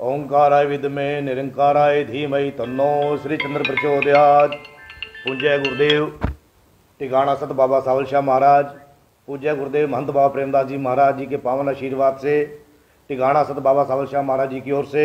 ओंकाराय विद्मे निरंकाराय धीमहि, तन्नो श्री चंद्र प्रचोदयात। पूज्य गुरुदेव, टिकाणा सत बाबा सावल शाह महाराज, पूज्य गुरुदेव महंत बाबा प्रेमदास जी महाराज जी के पावन आशीर्वाद से, टिकाणा सत बाबा सावल शाह महाराज जी की ओर से,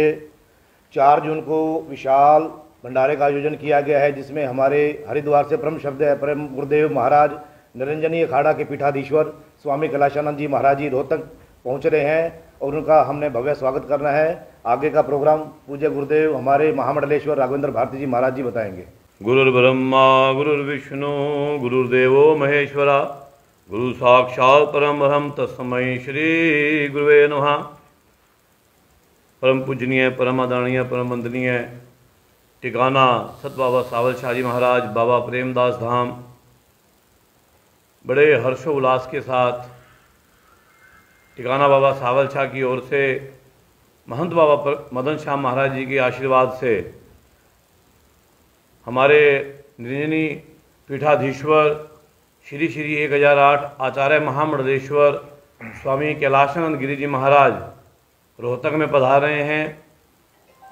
चार जून को विशाल भंडारे का आयोजन किया गया है, जिसमें हमारे हरिद्वार से परम शब्द है परम गुरुदेव महाराज निरंजनी अखाड़ा के पीठाधीश्वर, स्वामी कैलाशानंद जी महाराज जी रोहतक पहुँच रहे हैं। और उनका हमने भव्य स्वागत करना है। आगे का प्रोग्राम पूज्य गुरुदेव, हमारे महामंडलेश्वर राघवेंद्र भारती जी महाराज जी बताएँगे। गुरुर्ब्रह्मा गुरुर्विष्णु गुरुर्देवो महेश्वरा, गुरु साक्षात् परम ब्रह्म तस्मै श्री गुरुवे नमः। परम पूजनीय, परम आदरणीय, परम वंदनीय टिकाना सत बाबा सावल शाह जी महाराज, बाबा प्रेमदास धाम। बड़े हर्षोल्लास के साथ टिकाना बाबा सावल शाह की ओर से, महंत बाबा पर- मदन शाह महाराज जी के आशीर्वाद से, हमारे निरंजनी पीठाधीश्वर, श्री श्री एक हज़ार आठ आचार्य महामृदेश्वर स्वामी कैलाशानंद गिरी जी महाराज रोहतक में पधार रहे हैं,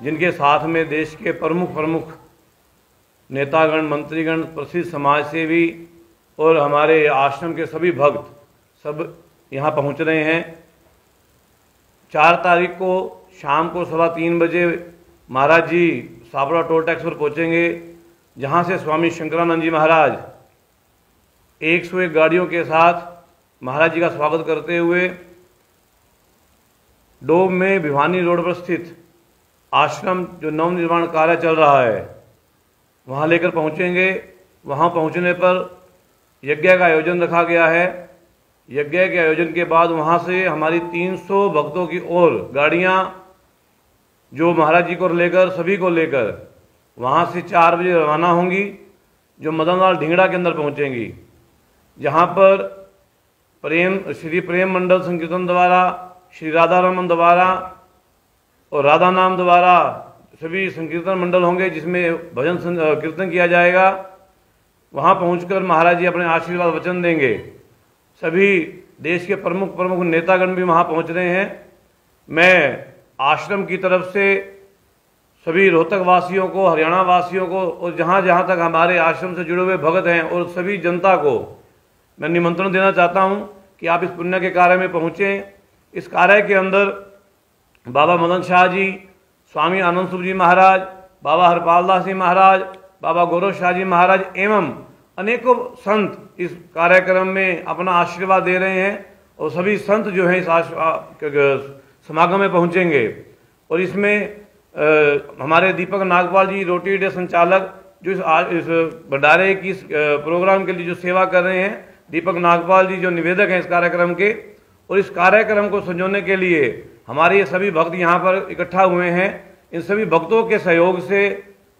जिनके साथ में देश के प्रमुख प्रमुख नेतागण, मंत्रीगण, प्रसिद्ध समाज सेवी और हमारे आश्रम के सभी भक्त, सब यहाँ पहुँच रहे हैं। चार तारीख को शाम को सवा तीन बजे महाराज जी साबरा टोल टैक्स पर पहुँचेंगे, जहाँ से स्वामी शंकरानंद जी महाराज 101 गाड़ियों के साथ महाराज जी का स्वागत करते हुए डोब में भिवानी रोड पर स्थित आश्रम जो नवनिर्माण कार्य चल रहा है, वहाँ लेकर पहुँचेंगे। वहाँ पहुँचने पर यज्ञ का आयोजन रखा गया है। यज्ञ के आयोजन के बाद वहाँ से हमारी 300 भक्तों की ओर गाड़ियाँ जो महाराज जी को लेकर, सभी को लेकर वहाँ से चार बजे रवाना होंगी, जो मदनलाल ढिंगड़ा के अंदर पहुँचेंगी, जहाँ पर प्रेम, श्री प्रेम मंडल संकीर्तन द्वारा, श्री राधा रमन द्वारा और राधा नाम द्वारा सभी संकीर्तन मंडल होंगे, जिसमें भजन कीर्तन किया जाएगा। वहाँ पहुंचकर महाराज जी अपने आशीर्वाद वचन देंगे। सभी देश के प्रमुख प्रमुख नेतागण भी वहाँ पहुँच रहे हैं। मैं आश्रम की तरफ़ से सभी रोहतक वासियों को हरियाणा वासियों को और जहाँ जहाँ तक हमारे आश्रम से जुड़े हुए भगत हैं और सभी जनता को मैं निमंत्रण देना चाहता हूँ कि आप इस पुण्य के कार्य में पहुँचें। इस कार्य के अंदर बाबा मदन शाह जी, स्वामी आनंद जी महाराज, बाबा हरपाल दास जी महाराज, बाबा गौरव शाह जी महाराज एवं अनेकों संत इस कार्यक्रम में अपना आशीर्वाद दे रहे हैं और सभी संत जो हैं इस आ- समागम में पहुँचेंगे। और इसमें अ, हमारे दीपक नागपाल जी रोटी डे संचालक जो इस, आ- इस भंडारे की इस, प्रोग्राम के लिए जो सेवा कर रहे हैं दीपक नागपाल जी जो निवेदक हैं इस कार्यक्रम के और इस कार्यक्रम को संजोने के लिए हमारे ये सभी भक्त यहाँ पर इकट्ठा हुए हैं। इन सभी भक्तों के सहयोग से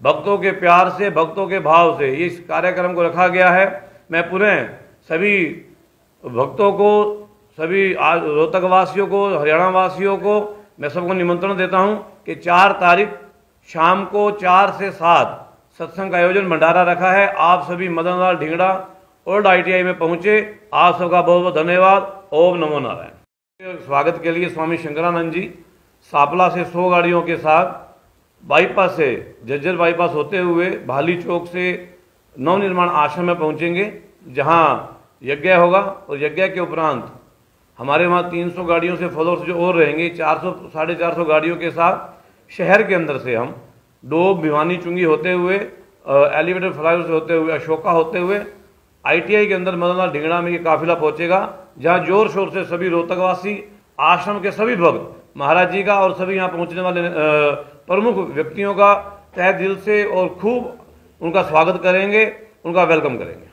भक्तों के प्यार से, भक्तों के भाव से इस कार्यक्रम को रखा गया है। मैं पुनः सभी भक्तों को, सभी रोहतक वासियों को हरियाणा वासियों को, मैं सबको निमंत्रण देता हूँ कि चार तारीख शाम को चार से सात सत्संग का आयोजन भंडारा रखा है। आप सभी मदन लाल ढिंगड़ा ओल्ड आईटीआई में पहुँचे। आप सबका बहुत बहुत धन्यवाद। ओम नमो नारायण। स्वागत के लिए स्वामी शंकरानंद जी, सापला से सौ गाड़ियों के साथ बाईपास से जज्जर बाईपास होते हुए भाली चौक से नवनिर्माण आश्रम में पहुँचेंगे जहाँ यज्ञ होगा और यज्ञ के उपरांत हमारे वहाँ 300 गाड़ियों से फॉलोअर्स जो और रहेंगे 400 साढ़े चार सौ गाड़ियों के साथ शहर के अंदर से हम डोब भिवानी चुंगी होते हुए एलिवेटेड फ्लाईओवर से होते हुए अशोका होते हुए आईटीआई के अंदर मदनलाल ढिंगड़ा में ये काफिला पहुंचेगा जहाँ ज़ोर शोर से सभी रोहतकवासी आश्रम के सभी भक्त महाराज जी का और सभी यहाँ पहुँचने वाले अ, प्रमुख व्यक्तियों का तह दिल से और खूब उनका स्वागत करेंगे उनका वेलकम करेंगे।